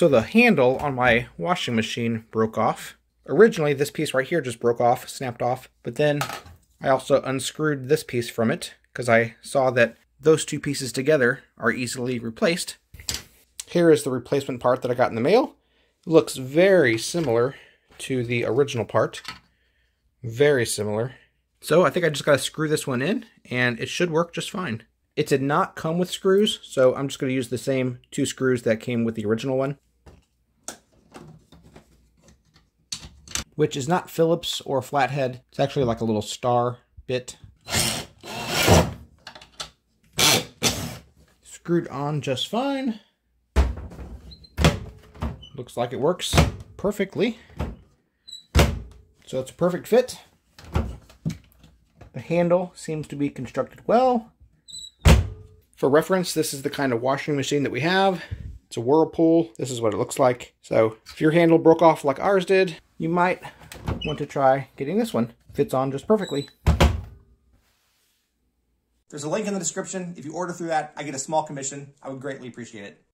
So the handle on my washing machine broke off. Originally, this piece right here just broke off, snapped off, but then I also unscrewed this piece from it because I saw that those two pieces together are easily replaced. Here is the replacement part that I got in the mail. It looks very similar to the original part. Very similar. So I think I just got to screw this one in and it should work just fine. It did not come with screws, so I'm just going to use the same two screws that came with the original one. Which is not Phillips or flathead. It's actually like a little star bit. Screwed on just fine. Looks like it works perfectly. So it's a perfect fit. The handle seems to be constructed well. For reference, this is the kind of washing machine that we have. It's a Whirlpool. This is what it looks like. So if your handle broke off like ours did, you might want to try getting this one. Fits on just perfectly. There's a link in the description. If you order through that, I get a small commission. I would greatly appreciate it.